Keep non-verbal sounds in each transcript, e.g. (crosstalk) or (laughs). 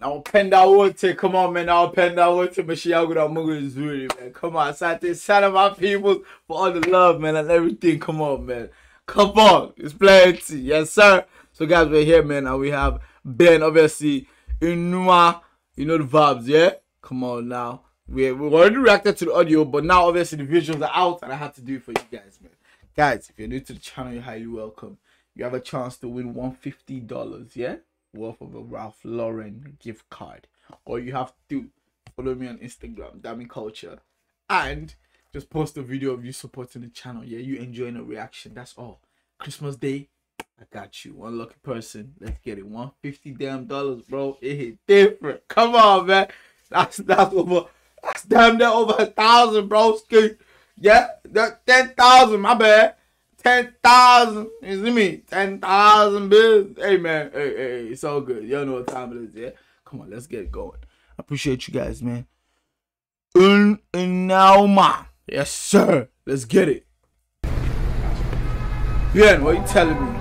nawupenda wote come on man. I'll pen that water. Mashiach with mashiyakura mungu nzuri man. Come on asante sana my people for all the love man and everything. Come on man. Come on. It's plenty. Yes sir. So guys we're here man and we have Bien obviously Inauma you know the vibes yeah? Come on now. We we already reacted to the audio but now obviously the visuals are out and I have to do it for you guys man. Guys if you're new to the channel you're highly welcome. You have a chance to win $150 yeah worth of a Ralph Lauren gift card. All you have to follow me on Instagram, Dami Culture, and just post a video of you supporting the channel. Yeah, you enjoying a reaction. That's all. Christmas Day, I got you. One lucky person. Let's get it. 150 damn dollars, bro. It hit different. Come on, man. That's that's over. That's damn near over a thousand, bro. Yeah, that ten thousand. My bad ten thousand. You see me? Ten thousand bills. Hey man, hey, hey, it's all good. Y'all know what time it is, yeah? Come on, let's get going. I appreciate you guys, man. Un Nauma. Yes, sir. Let's get it. Bien, what you telling me?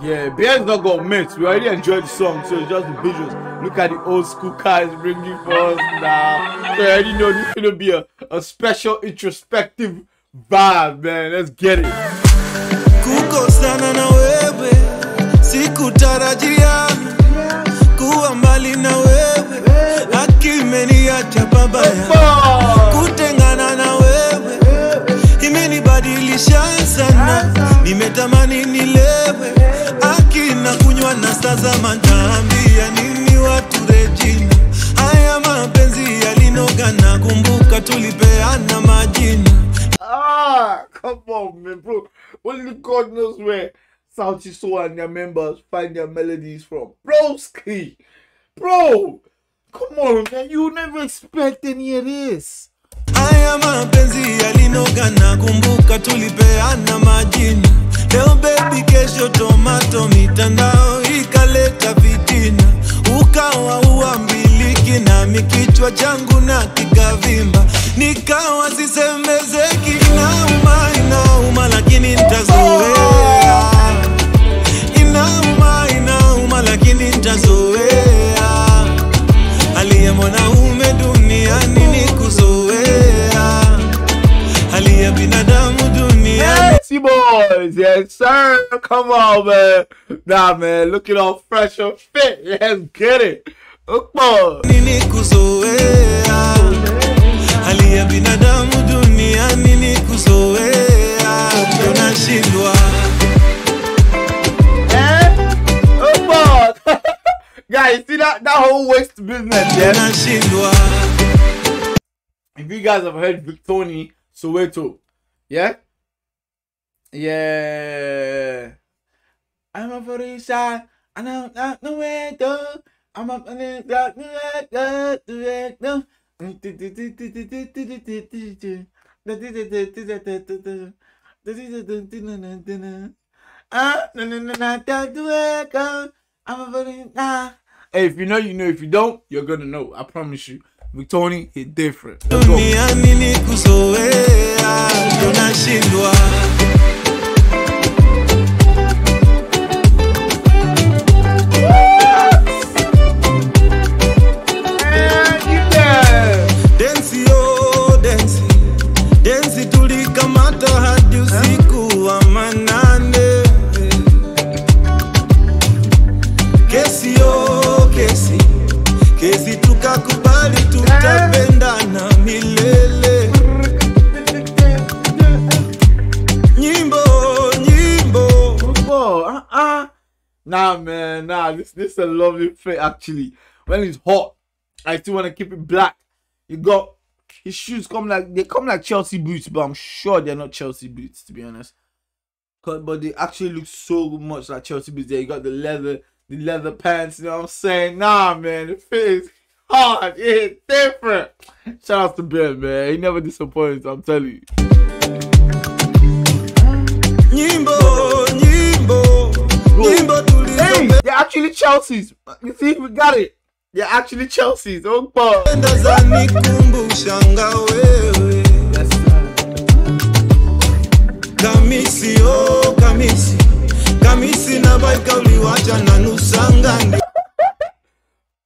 Yeah, Bien's not gonna mix. We already enjoyed the song, so it's just the visuals. Look at the old school cars bringing for us now. So I already know this is gonna be a, a special introspective vibe, man. Let's get it. Kukosana na wewe sikutarajia kuwa mbali na wewe akimeniacha babaya kutengana na wewe imenibadilisha sana nimetamani nilewe akina kunywa na mataambia bro. Only God knows where Sauti Sol and their members find their melodies from. Broski, bro, come on, man. You never expect any of this. Kumbuka. Leo baby, kesho tomato, mitandao ikaleta ukawa uambiliki nami kichwa changu na kikavimba, nikawa sisemezeki. Inauma, inauma, lakini nitazoea. Inauma, inauma, lakini nitazoea. Aliye mwanaume duniani ni kuzoea, aliye binadamu duniani boys, yes, sir. Come on, man. Nah, man, looking all fresh and fit. Let's get it. On. ni kuzoea, hali ya binadamu duniani ni kuzoea, ndio nashindwa Eh? (laughs) Guys, see that, that whole waste business, yeah? if you guys have heard Victony Soweto, yeah, yeah, I'm a and I'm not no way to, I'm a Hey, if you know, you know. If you don't, you're gonna know. I promise you. Victony hit different. Let's go. Nah, man, nah. This this is a lovely fit actually. When it's hot, I still want to keep it black. You got his shoes come like they come like Chelsea boots, but I'm sure they're not Chelsea boots to be honest. But they actually look so much like Chelsea boots. There, you got the leather, the leather pants. You know what I'm saying? Nah, man, the fit is hard. It's different. Shout out to Bien, man. He never disappoints. I'm telling you. Actually Chelsea's. You see, we got it. They're actually Chelsea's. Oh, boy.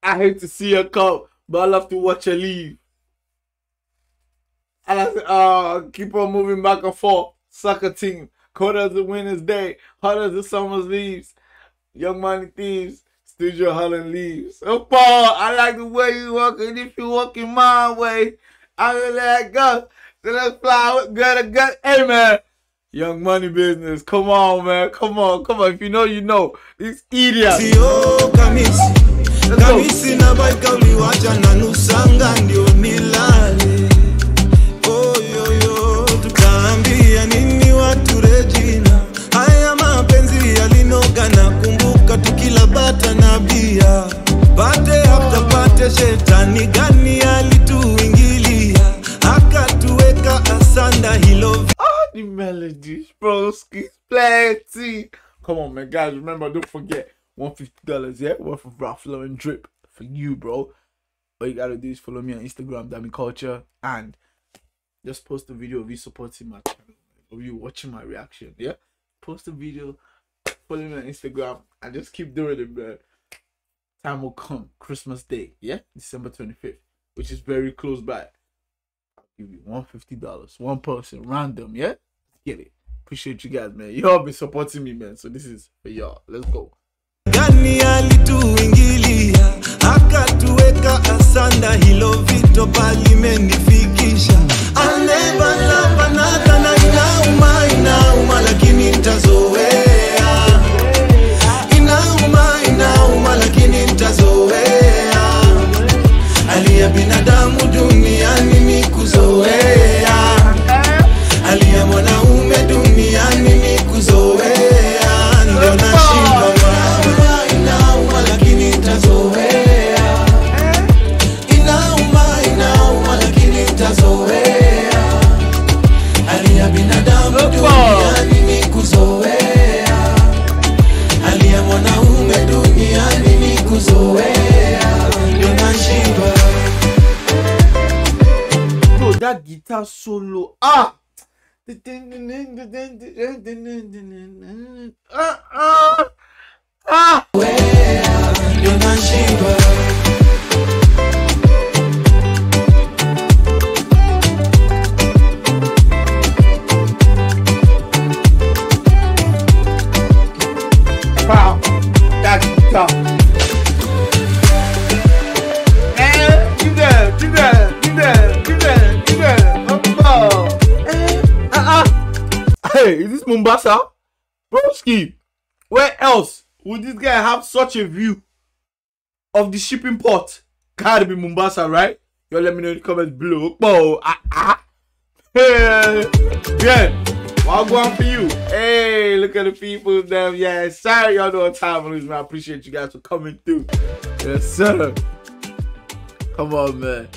I hate to see her come, but I love to watch her leave. And I uh, keep on moving back and forth. Sucker team. Cold as the winter's day, hot as the summer's leaves. Young money thieves, studio Holland leaves. Oh, Paul, I like the way you walking. If you walking my way, I'm gonna let go. So let's fly with gut to gut. Hey, man. Young money business. Come on, man. Come on, come on. If you know, you know. It's idiots. sio kamisi Let's go. kamisi na baika uliwacha na nusanga ndio nilale oyoyo oh, tutaambia nini watu Come on, man, guys. Remember, don't forget one fifty dollars, yeah, worth of Ralph Lauren drip for you, bro. All you gotta do is follow me on Instagram, Dami Culture, and just post a video of you supporting my channel, of you watching my reaction, yeah. Post a video, follow me on Instagram, and just keep doing it, man. Time will come, Christmas Day, yeah, December twenty fifth, which is very close by. I'll give you one fifty dollars, one person, random, yeah. Let's get it. Appreciate you guys, man. Y'all been supporting me, man. So this is for y'all. Let's go. gani alituingilia akatuweka asanda hilo vito that guitar solo. Ah! Ah! Ah! Ah! Hey, is this Mombasa? Broski, where else would this guy have such a view of the shipping port? Gotta be Mombasa, right? Y'all let me know in the comments below. Oh, ah, ah. Hey, yeah. On for you. Hey, look at the people, them. Yeah, sorry, y'all know what time it is, man. I appreciate you guys for coming through. Yes, sir. Come on, man.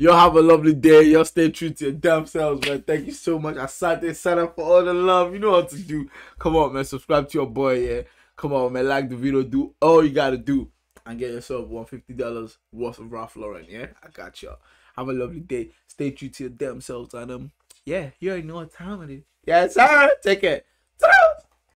Y'all have a lovely day. Y'all stay true to your damn selves, man. Thank you so much. I sat there, Asante Sana for all the love. You know what to do. Come on, man. Subscribe to your boy, yeah. Come on, man. Like the video. Do all you gotta do. And get yourself $150 worth of Ralph Lauren, yeah? I got y'all. Have a lovely day. Stay true to your damn selves. And, um, yeah, you already know what time it is. Yes, sir. Take care.